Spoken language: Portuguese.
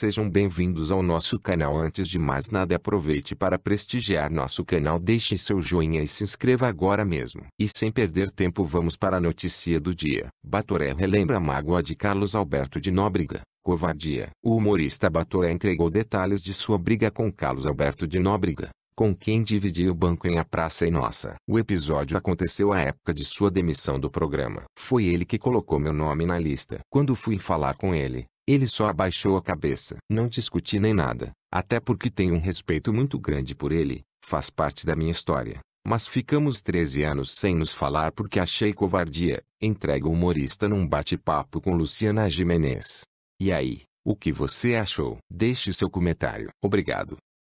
Sejam bem-vindos ao nosso canal. Antes de mais nada, aproveite para prestigiar nosso canal, deixe seu joinha e se inscreva agora mesmo. E sem perder tempo, vamos para a notícia do dia. Batoré relembra a mágoa de Carlos Alberto de Nóbrega. Covardia. O humorista Batoré entregou detalhes de sua briga com Carlos Alberto de Nóbrega, com quem dividia o banco em A Praça e Nossa. O episódio aconteceu à época de sua demissão do programa. Foi ele que colocou meu nome na lista. Quando fui falar com ele, ele só abaixou a cabeça. Não discuti nem nada, até porque tenho um respeito muito grande por ele, faz parte da minha história. Mas ficamos 13 anos sem nos falar porque achei covardia, entrega o humorista num bate-papo com Luciana Jimenez. E aí, o que você achou? Deixe seu comentário. Obrigado.